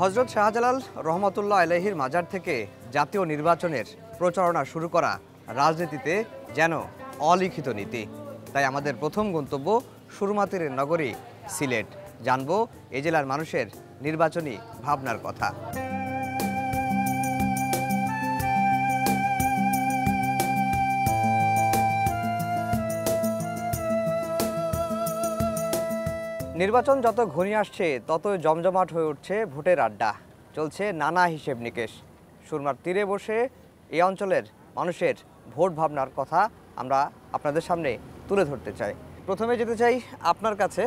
হজরত শাহজালাল রহমতুল্লাহ আলহির মাজার থেকে জাতীয় নির্বাচনের প্রচারণা শুরু করা রাজনীতিতে যেন অলিখিত নীতি। তাই আমাদের প্রথম গন্তব্য সুরমাতির নগরী সিলেট। জানব এ জেলার মানুষের নির্বাচনী ভাবনার কথা। নির্বাচন যত ঘনিয়ে আসছে ততই জমজমাট হয়ে উঠছে ভোটের আড্ডা। চলছে নানা হিসেব নিকেশ। সুরমার তীরে বসে এই অঞ্চলের মানুষের ভোট ভাবনার কথা আমরা আপনাদের সামনে তুলে ধরতে চাই। প্রথমে যেতে চাই আপনার কাছে।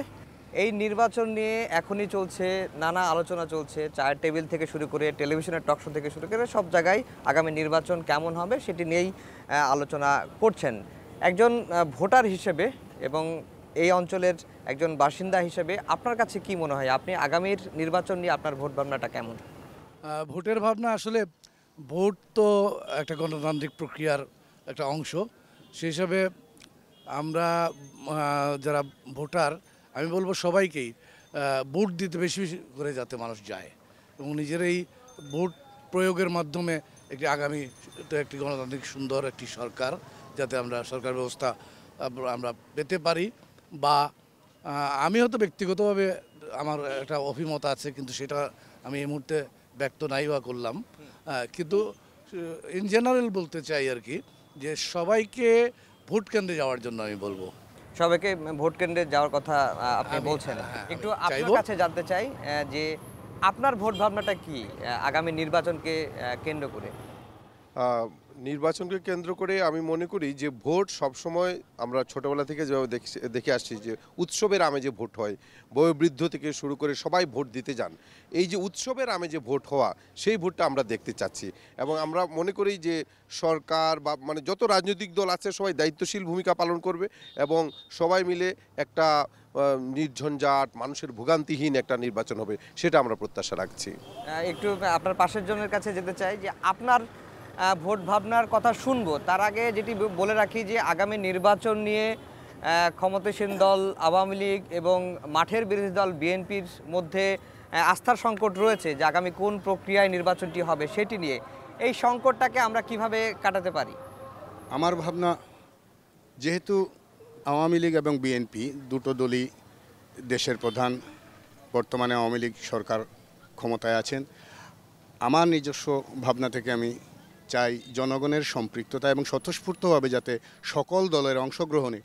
এই নির্বাচন নিয়ে এখনই চলছে, নানা আলোচনা চলছে, চায়ের টেবিল থেকে শুরু করে টেলিভিশনের টকশো থেকে শুরু করে সব জায়গায় আগামী নির্বাচন কেমন হবে সেটি নিয়েই আলোচনা করছেন। একজন ভোটার হিসেবে এবং এই অঞ্চলের একজন বাসিন্দা হিসেবে আপনার কাছে কি মনে হয়? আপনি আগামীর নির্বাচন নিয়ে আপনার ভোট ভাবনাটা কেমন? ভোটের ভাবনা আসলে ভোট তো একটা গণতান্ত্রিক প্রক্রিয়ার একটা অংশ। সেই হিসাবে আমরা যারা ভোটার, আমি বলব সবাইকেই ভোট দিতে বেশি বেশি করে যাতে মানুষ যায় এবং নিজের এই ভোট প্রয়োগের মাধ্যমে একটি আগামী একটি গণতান্ত্রিক সুন্দর একটি সরকার, যাতে আমরা সরকার ব্যবস্থা আমরা পেতে পারি। বা আমি হয়তো ব্যক্তিগতভাবে আমার একটা অভিমত আছে কিন্তু সেটা আমি এই মুহূর্তে ব্যক্ত নাই বা করলাম। কিন্তু ইন জেনারেল বলতে চাই আর কি যে সবাইকে ভোট কেন্দ্রে যাওয়ার জন্য আমি বলব। সবাইকে ভোট কেন্দ্রে যাওয়ার কথা আপনি বলছেন। হ্যাঁ, একটু আপনার কাছে জানতে চাই যে আপনার ভোট ভাবনাটা কি আগামী নির্বাচনকে কেন্দ্র করে? নির্বাচনকে কেন্দ্র করে আমি মনে করি যে ভোট সবসময় আমরা ছোটবেলা থেকে যেভাবে দেখে আসছি যে উৎসবের আমেজে ভোট হয়, বয়োবৃদ্ধ থেকে শুরু করে সবাই ভোট দিতে যান। এই যে উৎসবের আমেজে ভোট হওয়া, সেই ভোটটা আমরা দেখতে চাচ্ছি এবং আমরা মনে করি যে সরকার বা মানে যত রাজনৈতিক দল আছে সবাই দায়িত্বশীল ভূমিকা পালন করবে এবং সবাই মিলে একটা নির্ঝঞ্ঝাট, মানুষের ভোগান্তিহীন একটা নির্বাচন হবে, সেটা আমরা প্রত্যাশা রাখছি। একটু আপনার পাশের জনের কাছে যেতে চাই যে আপনার ভোট ভাবনার কথা শুনব। তার আগে যেটি বলে রাখি যে, আগামী নির্বাচন নিয়ে ক্ষমতাসীন দল, আওয়ামী লীগ এবং মাঠের বিরোধী দল, বিএনপির মধ্যে আস্থার সংকট রয়েছে যে, আগামী কোন প্রক্রিয়ায় নির্বাচনটি হবে সেটি নিয়ে। এই সংকটটাকে আমরা কীভাবে কাটাতে পারি? আমার ভাবনা, যেহেতু আওয়ামী লীগ এবং বিএনপি দুটো দলই দেশের প্রধান, বর্তমানে আওয়ামী লীগ সরকার ক্ষমতায় আছেন, আমার নিজস্ব ভাবনা থেকে আমি চাই জনগণের সম্পৃক্ততা এবং স্বতঃস্ফূর্তভাবে যাতে সকল দলের অংশগ্রহণে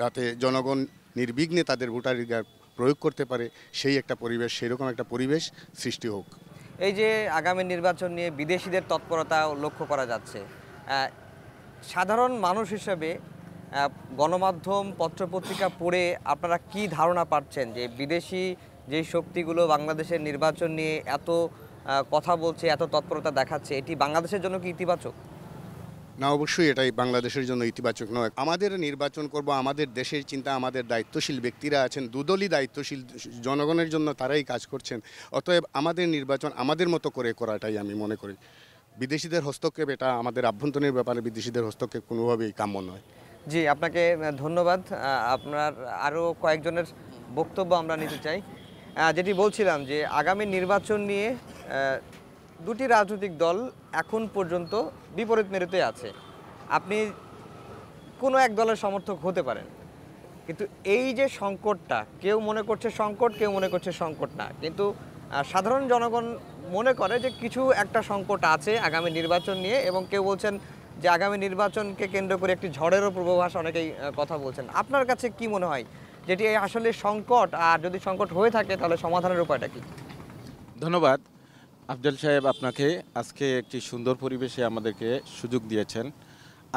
যাতে জনগণ নির্বিঘ্নে তাদের ভোটাধিকার প্রয়োগ করতে পারে, সেই একটা পরিবেশ, সেরকম একটা পরিবেশ সৃষ্টি হোক। এই যে আগামী নির্বাচন নিয়ে বিদেশিদের তৎপরতা লক্ষ্য করা যাচ্ছে সাধারণ মানুষ হিসেবে গণমাধ্যম, পত্রপত্রিকা পড়ে আপনারা কি ধারণা পাচ্ছেন যে বিদেশি যে শক্তিগুলো বাংলাদেশের নির্বাচন নিয়ে এত কথা বলছে এত তৎপরতা দেখাচ্ছে এটি বাংলাদেশের জন্য কি ইতিবাচক? না অবশ্যই এটাই বাংলাদেশের জন্য ইতিবাচক নয়। আমাদের নির্বাচন করব আমাদের দেশের চিন্তা আমাদের দায়িত্বশীল ব্যক্তিরা আছেন দুদলই দায়িত্বশীল জনগণের জন্য তারাই কাজ করছেন। অতএব আমাদের নির্বাচন আমাদের মতো করে করাটাই আমি মনে করি। বিদেশিদের হস্তক্ষেপ এটা আমাদের আভ্যন্তরীণ ব্যাপারে বিদেশিদের হস্তক্ষেপ কোনোভাবেই কাম্য নয়। জি আপনাকে ধন্যবাদ। আপনার আরও কয়েকজনের বক্তব্য আমরা নিতে চাই। যেটি বলছিলাম যে আগামী নির্বাচন নিয়ে দুটি রাজনৈতিক দল এখন পর্যন্ত বিপরীত মেরুতে আছে। আপনি কোনো এক দলের সমর্থক হতে পারেন। কিন্তু এই যে সংকটটা, কেউ মনে করছে সংকট, কেউ মনে করছে সংকট না। কিন্তু সাধারণ জনগণ মনে করে যে কিছু একটা সংকট আছে আগামী নির্বাচন নিয়ে এবং কেউ বলছেন যে আগামী নির্বাচনকে কেন্দ্র করে একটি ঝড়েরও পূর্বাভাস অনেকেই কথা বলছেন। আপনার কাছে কি মনে হয় যেটি আসলে সংকট? আর যদি সংকট হয়ে থাকে তাহলে সমাধানের উপায়টা কি? ধন্যবাদ। আফজল সাহেব আপনাকে আজকে একটি সুন্দর পরিবেশে আমাদেরকে সুযোগ দিয়েছেন।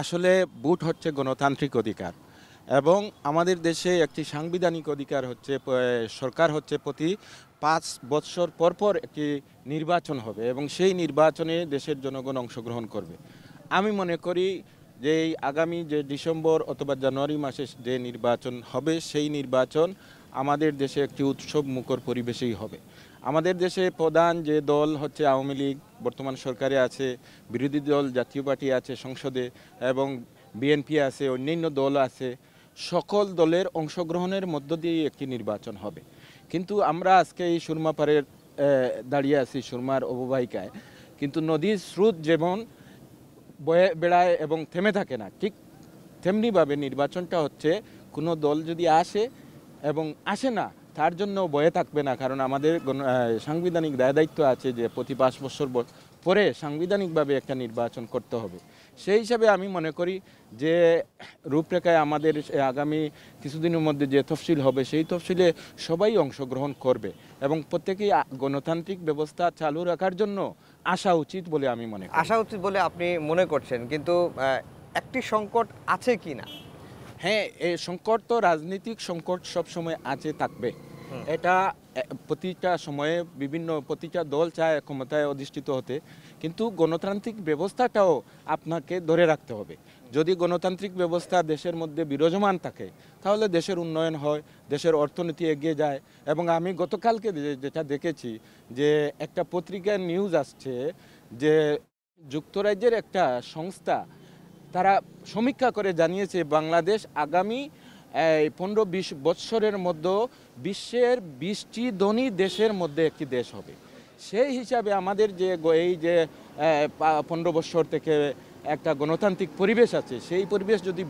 আসলে বুট হচ্ছে গণতান্ত্রিক অধিকার এবং আমাদের দেশে একটি সাংবিধানিক অধিকার হচ্ছে সরকার হচ্ছে প্রতি পাঁচ বৎসর পর পর একটি নির্বাচন হবে এবং সেই নির্বাচনে দেশের জনগণ অংশগ্রহণ করবে। আমি মনে করি যে আগামী যে ডিসেম্বর অথবা জানুয়ারি মাসে যে নির্বাচন হবে, সেই নির্বাচন আমাদের দেশে একটি উৎসব মুখর পরিবেশেই হবে। আমাদের দেশে প্রধান যে দল হচ্ছে আওয়ামী লীগ, বর্তমান সরকারে আছে, বিরোধী দল, জাতীয় পার্টি আছে, সংসদে এবং বিএনপি আছে, অন্যান্য দল আছে, সকল দলের অংশগ্রহণের মধ্য দিয়ে একটি নির্বাচন হবে। কিন্তু আমরা আজকে এই সুরমা সুরমাপাড়ের দাঁড়িয়ে আছি, সুরমার অববাহিকায়। কিন্তু নদীর স্রোত যেমন বয়ে বেড়ায় এবং থেমে থাকে না, ঠিক তেমনিভাবে নির্বাচনটা হচ্ছে কোনো দল যদি আসে এবং আসে না, তার জন্য বয়ে থাকবে না, কারণ আমাদের সাংবিধানিক দায় দায়িত্ব আছে যে প্রতি পাঁচ বছর পরে সাংবিধানিকভাবে একটা নির্বাচন করতে হবে। সেই হিসাবে আমি মনে করি যে রূপরেখায় আমাদের আগামী কিছুদিনের মধ্যে যে তফসিল হবে, সেই তফসিলে সবাই অংশগ্রহণ করবে এবং প্রত্যেকেই গণতান্ত্রিক ব্যবস্থা চালু রাখার জন্য আসা উচিত বলে আমি মনে করি। আসা উচিত বলে আপনি মনে করছেন, কিন্তু একটি সংকট আছে কি না হ্যাঁ এই সংকট তো রাজনৈতিক সংকট সব সময় আছে থাকবে। এটা প্রতিটা সময়ে বিভিন্ন প্রতিটা দল চায় ক্ষমতায় অধিষ্ঠিত হতে। কিন্তু গণতান্ত্রিক ব্যবস্থাটাও আপনাকে ধরে রাখতে হবে। যদি গণতান্ত্রিক ব্যবস্থা দেশের মধ্যে বিরাজমান থাকে তাহলে দেশের উন্নয়ন হয় দেশের অর্থনীতি এগিয়ে যায়। এবং আমি গতকালকে যেটা দেখেছি যে একটা পত্রিকার নিউজ আসছে যে যুক্তরাজ্যের একটা সংস্থা তারা সমীক্ষা করে জানিয়েছে বাংলাদেশ আগামী, এই পনেরো বিশ বৎসরের মধ্যে বিশ্বের বিশটি ধনী দেশের মধ্যে একটি দেশ হবে। সেই হিসাবে আমাদের যে এই যে পনেরো বৎসর থেকে একটা গণতান্ত্রিক পরিবেশ আছে, সেই পরিবেশ যদি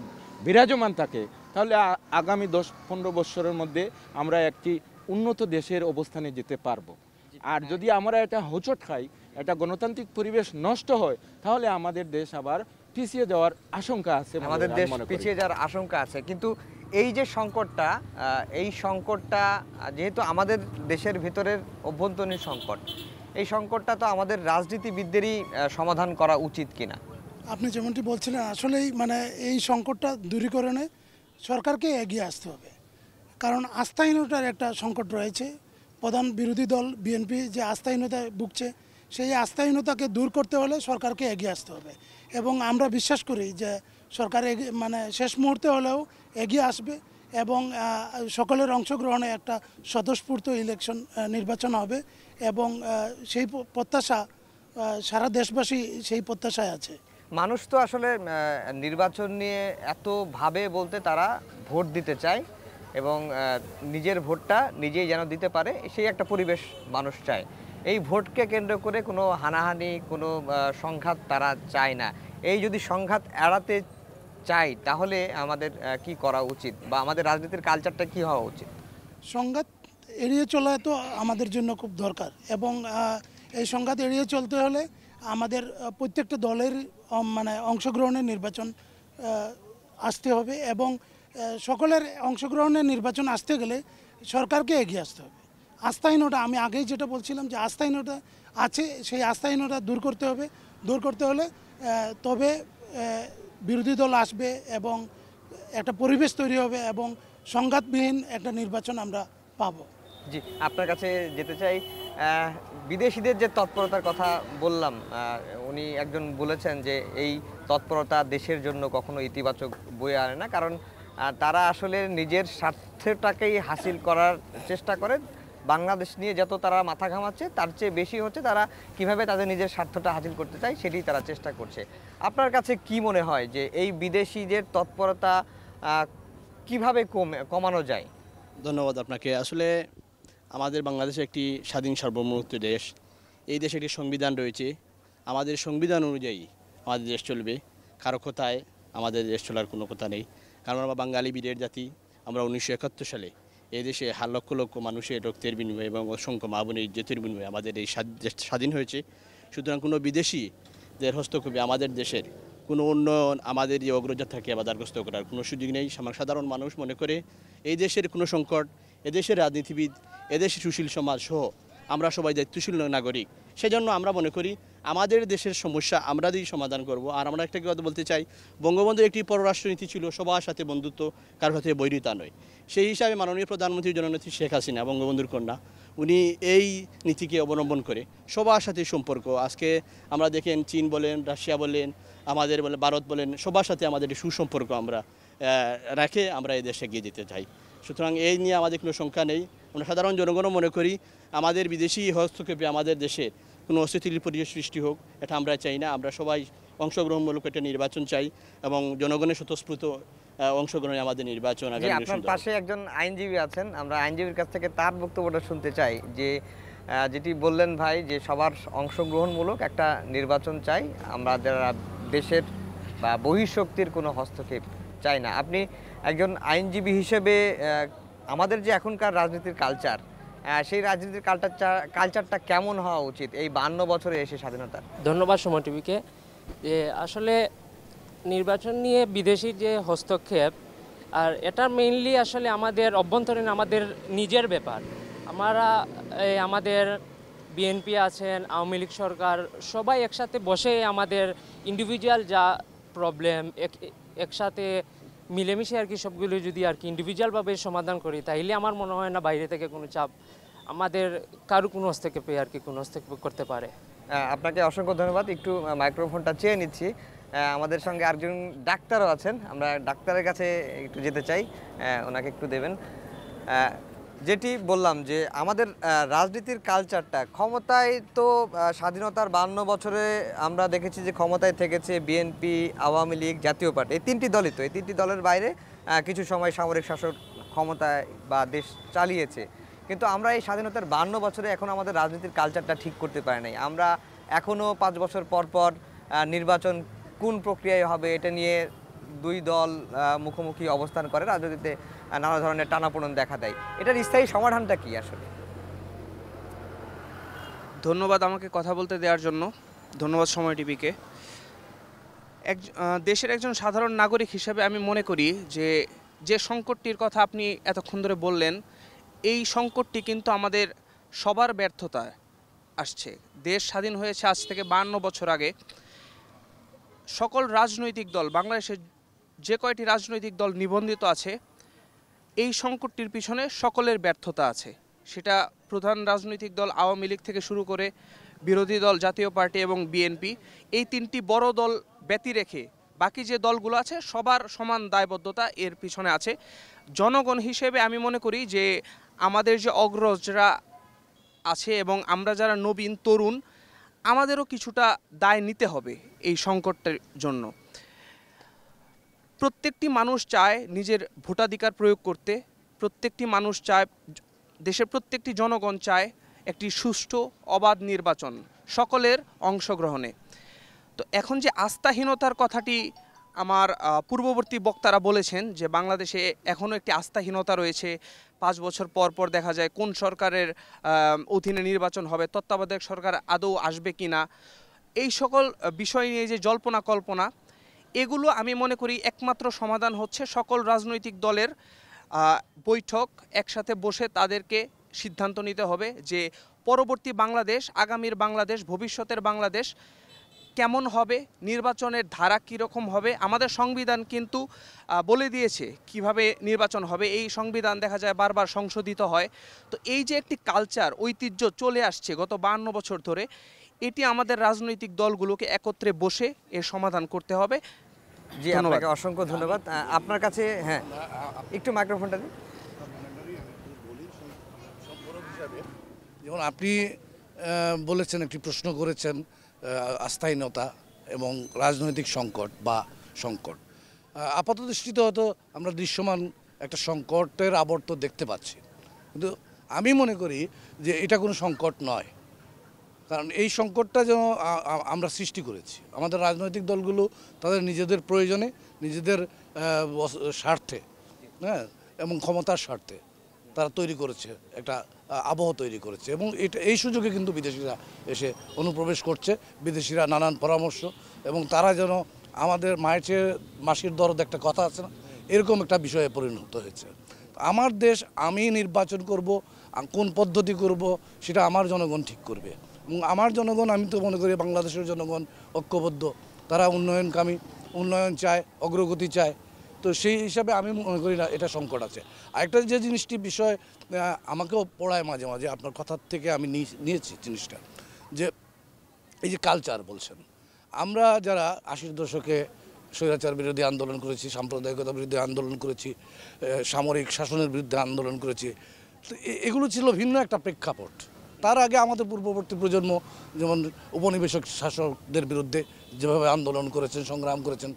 বিরাজমান থাকে, তাহলে আগামী দশ, পনেরো বৎসরের মধ্যে আমরা একটি উন্নত দেশের অবস্থানে যেতে পারব। আর যদি আমরা এটা হোঁচট খাই, একটা গণতান্ত্রিক পরিবেশ নষ্ট হয়, তাহলে আমাদের দেশ আবার পিছিয়ে যাওয়ার আশঙ্কা আছে আমাদের আমি দেশ মনে পিছিয়ে যাওয়ার আশঙ্কা আছে। কিন্তু এই যে সংকটটা এই সংকটটা যেহেতু আমাদের দেশের ভিতরের অভ্যন্তরীণ সংকট এই সংকটটা তো আমাদের রাজনীতিবিদদেরই সমাধান করা উচিত কিনা? আপনি যেমনটি বলছিলেন আসলেই মানে এই সংকটটা দূরীকরণে সরকারকে এগিয়ে আসতে হবে। কারণ আস্থাহীনতার একটা সংকট রয়েছে। প্রধান বিরোধী দল বিএনপি যে আস্থাহীনতায় ভুগছে সেই আস্থাহীনতাকে দূর করতে হলে সরকারকে এগিয়ে আসতে হবে। এবং আমরা বিশ্বাস করি যে সরকার মানে শেষ মুহূর্তে হলেও এগিয়ে আসবে এবং সকলের অংশগ্রহণে একটা স্বতঃস্ফূর্ত ইলেকশন নির্বাচন হবে এবং সেই প্রত্যাশা সারা দেশবাসী সেই প্রত্যাশায় আছে। মানুষ তো আসলে নির্বাচন নিয়ে এত ভাবে বলতে তারা ভোট দিতে চায় এবং নিজের ভোটটা নিজেই যেন দিতে পারে, সেই একটা পরিবেশ মানুষ চায়। এই ভোটকে কেন্দ্র করে কোনো হানাহানি, কোনো সংঘাত তারা চায় না। এই যদি সংঘাত এড়াতে চাই তাহলে আমাদের কি করা উচিত? বা আমাদের রাজনীতির কালচারটা কি হওয়া উচিত? সংঘাত এড়িয়ে চলা তো আমাদের জন্য খুব দরকার এবং এই সংঘাত এড়িয়ে চলতে হলে আমাদের প্রত্যেকটা দলের মানে অংশগ্রহণের নির্বাচন আসতে হবে এবং সকলের অংশগ্রহণের নির্বাচন আসতে গেলে সরকারকে এগিয়ে আসতে হবে। আস্থাহীনতা আমি আগেই যেটা বলছিলাম যে আস্থাহীনতা আছে, সেই আস্থাহীনতা দূর করতে হবে। দূর করতে হলে তবে বিরোধী দল আসবে এবং একটা পরিবেশ তৈরি হবে এবং সংঘাতবিহীন একটা নির্বাচন আমরা পাবো। জি, আপনার কাছে যেতে চাই বিদেশিদের যে তৎপরতার কথা বললাম উনি একজন বলেছেন যে এই তৎপরতা দেশের জন্য কখনো ইতিবাচক বয়ে আনে না, কারণ তারা আসলে নিজের স্বার্থটাকেই হাসিল করার চেষ্টা করে বাংলাদেশ নিয়ে যত তারা মাথা ঘামাচ্ছে, তার চেয়ে বেশি হচ্ছে তারা কীভাবে তাদের নিজের স্বার্থটা হাসিল করতে চায় সেটি তারা চেষ্টা করছে। আপনার কাছে কি মনে হয় যে এই বিদেশিদের তৎপরতা কীভাবে কমে, কমানো যায়? ধন্যবাদ আপনাকে। আসলে আমাদের বাংলাদেশ একটি স্বাধীন সার্বভৌমত্ব দেশ। এই দেশে একটি সংবিধান রয়েছে। আমাদের সংবিধান অনুযায়ী আমাদের দেশ চলবে। কারও কথায় আমাদের দেশ চলার কোনো কথা নেই। কারণ আমরা বাঙালি বীরের জাতি। আমরা উনিশশো একাত্তর সালে এই দেশে হার লক্ষ লক্ষ মানুষের রক্তের বিনিময়ে এবং অসংখ্য মা বোনের ইজ্জতের বিনিময়ে আমাদের এই স্বাধীন হয়েছে। সুতরাং কোনো বিদেশিদের হস্তক্ষেপে আমাদের দেশের কোনো উন্নয়ন আমাদের যে অগ্রযাত্রাকে দ্বারগ্রস্ত করার কোনো সুযোগ নেই। সাধারণ মানুষ মনে করে, এই দেশের কোনো সংকট এদেশের রাজনীতিবিদ এদেশের সুশীল সমাজ সহ আমরা সবাই দায়িত্বশীল নাগরিক। সেজন্য আমরা মনে করি আমাদের দেশের সমস্যা আমরাই সমাধান করব। আর আমরা একটা কথা বলতে চাই, বঙ্গবন্ধুর একটি পররাষ্ট্রনীতি ছিল সবার সাথে বন্ধুত্ব, কারোর সাথে বৈরিতা নয়। সেই হিসাবে মাননীয় প্রধানমন্ত্রী জননেত্রী শেখ হাসিনা, বঙ্গবন্ধুর কন্যা, উনি এই নীতিকে অবলম্বন করে সবার সাথে সম্পর্ক। আজকে আমরা দেখেন চীন বলেন, রাশিয়া বলেন, আমাদের বলে, ভারত বলেন, সবার সাথে আমাদের সুসম্পর্ক আমরা রাখে আমরা এই দেশে এগিয়ে যেতে চাই। সুতরাং এই নিয়ে আমাদের কোনো শঙ্কা নেই। আমরা সাধারণ জনগণও মনে করি আমাদের বিদেশি হস্তক্ষেপে আমাদের দেশে কোনো অস্থিতির পরিবেশ সৃষ্টি হোক এটা আমরা চাই না। আমরা সবাই অংশগ্রহণমূলক একটা নির্বাচন চাই এবং জনগণের স্বতঃস্ফূর্ত অংশগ্রহণে আমাদের নির্বাচন আপনার পাশে একজন আইনজীবী আছেন। আমরা আইনজীবীর কাছ থেকে তার বক্তব্যটা শুনতে চাই যে যেটি বললেন ভাই যে সবার অংশগ্রহণমূলক একটা নির্বাচন চাই। আমরা যারা দেশের বা বহিঃশক্তির কোনো হস্তক্ষেপ চাই না। আপনি একজন আইনজীবী হিসেবে আমাদের যে এখনকার রাজনীতির কালচার সেই রাজনীতির কালচারটা কালচারটা কেমন হওয়া উচিত এই বান্ন বছরে এসে স্বাধীনতার? ধন্যবাদ সময় টিভিকে। যে আসলে নির্বাচন নিয়ে বিদেশি যে হস্তক্ষেপ, আর এটা মেইনলি আসলে আমাদের অভ্যন্তরীণ, আমাদের নিজের ব্যাপার। আমরা আমাদের বিএনপি আছেন, আওয়ামী লীগ সরকার, সবাই একসাথে বসে আমাদের ইন্ডিভিজুয়াল যা প্রবলেম এক, একসাথে মিলেমিশে আর কি সবগুলো যদি আর কি ইন্ডিভিজুয়ালভাবে সমাধান করি তাহলে আমার মনে হয় না বাইরে থেকে কোনো চাপ আমাদের কারও কোনো হস্তক্ষেপে আর কি কোনো হস্তক্ষেপ করতে পারে। আপনাকে অসংখ্য ধন্যবাদ। একটু মাইক্রোফোনটা চেয়ে নিচ্ছি। আমাদের সঙ্গে আরেকজন ডাক্তারও আছেন। আমরা ডাক্তারের কাছে একটু যেতে চাই। ওনাকে একটু দেবেন। যেটি বললাম যে আমাদের রাজনীতির কালচারটা ক্ষমতায় তো স্বাধীনতার বান্ন বছরে আমরা দেখেছি যে ক্ষমতায় থেকেছে বিএনপি আওয়ামী লীগ, জাতীয় পার্টি, এই তিনটি দলই তো। এই তিনটি দলের বাইরে কিছু সময় সামরিক শাসক ক্ষমতায় বা দেশ চালিয়েছে। কিন্তু আমরা এই স্বাধীনতার বান্ন বছরে এখন আমাদের রাজনীতির কালচারটা ঠিক করতে পারি নাই। আমরা এখনও পাঁচ বছর পর পর নির্বাচন কোন প্রক্রিয়ায় হবে এটা নিয়ে দুই দল মুখোমুখি অবস্থান করে রাজনীতিতে। নানা ধরনের টানাপোড়ন দেখা দেয়। এটার স্থায়ী সমাধানটা কি আসলে? ধন্যবাদ আমাকে কথা বলতে দেওয়ার জন্য। ধন্যবাদ সময় টিভিকে। এক দেশের একজন সাধারণ নাগরিক হিসেবে আমি মনে করি যে যে সংকটটির কথা আপনি এতক্ষণ ধরে বললেন, এই সংকটটি কিন্তু আমাদের সবার ব্যর্থতায় আসছে। দেশ স্বাধীন হয়েছে আজ থেকে বান্ন বছর আগে। সকল রাজনৈতিক দল, বাংলাদেশের যে কয়টি রাজনৈতিক দল নিবন্ধিত আছে এই সংকটটির পিছনে সকলের ব্যর্থতা আছে। সেটা প্রধান রাজনৈতিক দল আওয়ামী লীগ থেকে শুরু করে বিরোধী দল, জাতীয় পার্টি এবং বিএনপি, এই তিনটি বড় দল ব্যতি রেখে বাকি যে দলগুলো আছে, সবার সমান দায়বদ্ধতা এর পিছনে আছে। জনগণ হিসেবে আমি মনে করি যে আমাদের যে অগ্রজরা আছে এবং আমরা যারা নবীন, তরুণ, আমাদেরও কিছুটা দায় নিতে হবে এই সংকটের জন্য। প্রত্যেকটি মানুষ চায় নিজের ভোটাধিকার প্রয়োগ করতে, প্রত্যেকটি মানুষ চায়, দেশের প্রত্যেকটি জনগণ চায় একটি সুষ্ঠু, অবাধ নির্বাচন, সকলের অংশগ্রহণে। তো এখন যে আস্থাহীনতার কথাটি আমার পূর্ববর্তী বক্তারা বলেছেন যে বাংলাদেশে এখনও একটি আস্থাহীনতা রয়েছে। পাঁচ বছর পর পর দেখা যায় কোন সরকারের অধীনে নির্বাচন হবে, তত্ত্বাবধায়ক সরকার আদৌ আসবে কি না এই সকল বিষয় নিয়ে যে জল্পনা কল্পনা এগুলো আমি মনে করি একমাত্র সমাধান হচ্ছে সকল রাজনৈতিক দলের বৈঠক একসাথে বসে তাদেরকে সিদ্ধান্ত নিতে হবে যে পরবর্তী বাংলাদেশ, আগামীর বাংলাদেশ, ভবিষ্যতের বাংলাদেশ কেমন হবে, নির্বাচনের ধারা কীরকম হবে, আমাদের সংবিধান কিন্তু বলে দিয়েছে কীভাবে নির্বাচন হবে, এই সংবিধান দেখা যায় বারবার সংশোধিত হয়। তো এই যে একটি কালচার ঐতিহ্য চলে আসছে গত বান্ন বছর ধরে এটি আমাদের রাজনৈতিক দলগুলোকে একত্রে বসে এর সমাধান করতে হবে। জি। আপনাকে অসংখ্য ধন্যবাদ। আপনার কাছে হ্যাঁ একটু মাইক্রোফোনটা দিন। যেমন আপনি বলেছেন একটি প্রশ্ন করেছেন আস্থাহীনতা এবং রাজনৈতিক সংকট বা সংকট। আপাত দৃষ্টিতে হয়তো আমরা দৃশ্যমান একটা সংকটের আবর্ত দেখতে পাচ্ছি। কিন্তু আমি মনে করি যে এটা কোনো সংকট নয়। কারণ এই সংকটটা যেন আমরা সৃষ্টি করেছি। আমাদের রাজনৈতিক দলগুলো তাদের নিজেদের প্রয়োজনে, নিজেদের স্বার্থে হ্যাঁ এবং ক্ষমতার স্বার্থে তারা তৈরি করেছে, একটা আবহ তৈরি করেছে। এবং এটা, এই সুযোগে কিন্তু বিদেশিরা এসে অনুপ্রবেশ করছে, বিদেশিরা নানান পরামর্শ, এবং তারা যেন আমাদের মায়ের চেয়ে মাসির দরদ একটা কথা আছে না, এরকম একটা বিষয়ে পরিণত হয়েছে। আমার দেশ, আমি নির্বাচন করব কোন পদ্ধতি করব, সেটা আমার জনগণ ঠিক করবে। এবং আমার জনগণ, আমি তো মনে করি বাংলাদেশের জনগণ ঐক্যবদ্ধ। তারা উন্নয়নকামী, উন্নয়ন চায়, অগ্রগতি চায়। তো সেই হিসাবে আমি মনে করি না, এটা সংকট আছে। আরেকটা যে জিনিসটি বিষয় আমাকেও পড়ায় মাঝে মাঝে, আপনার কথার থেকে আমি নিয়ে- নিয়েছি জিনিসটা। যে এই যে কালচার বলছেন, আমরা যারা আশির দশকে স্বৈরাচার বিরোধী আন্দোলন করেছি, সাম্প্রদায়িকতা বিরুদ্ধে আন্দোলন করেছি সামরিক শাসনের বিরুদ্ধে আন্দোলন করেছি এগুলো ছিল ভিন্ন একটা প্রেক্ষাপট। তার আগে আমাদের পূর্ববর্তী প্রজন্ম, যেমন উপনিবেশক শাসকদের বিরুদ্ধে যেভাবে আন্দোলন করেছেন, সংগ্রাম করেছেন,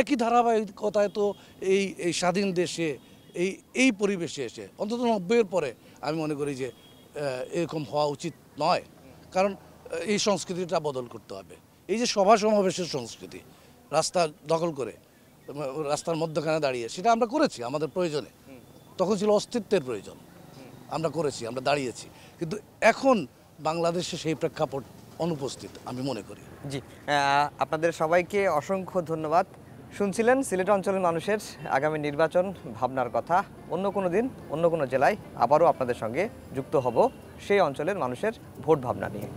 একই ধারাবাহিকতায় তো এই এই স্বাধীন দেশে, এই এই পরিবেশে এসে, অন্তত নব্বইয়ের পরে আমি মনে করি যে এরকম হওয়া উচিত নয়। কারণ এই সংস্কৃতিটা বদল করতে হবে। এই যে সভা সমাবেশের সংস্কৃতি, রাস্তা দখল করে, রাস্তার মধ্যখানে দাঁড়িয়ে, সেটা আমরা করেছি আমাদের প্রয়োজনে। তখন ছিল অস্তিত্বের প্রয়োজন। আমরা করেছি, আমরা দাঁড়িয়েছি। কিন্তু এখন বাংলাদেশে সেই প্রেক্ষাপট অনুপস্থিত, আমি মনে করি। জি আপনাদের সবাইকে অসংখ্য ধন্যবাদ। শুনছিলেন সিলেট অঞ্চলের মানুষের আগামী নির্বাচন ভাবনার কথা। অন্য কোনো দিন, অন্য কোনো জেলায় আবারও আপনাদের সঙ্গে যুক্ত হব সেই অঞ্চলের মানুষের ভোট ভাবনা নিয়ে।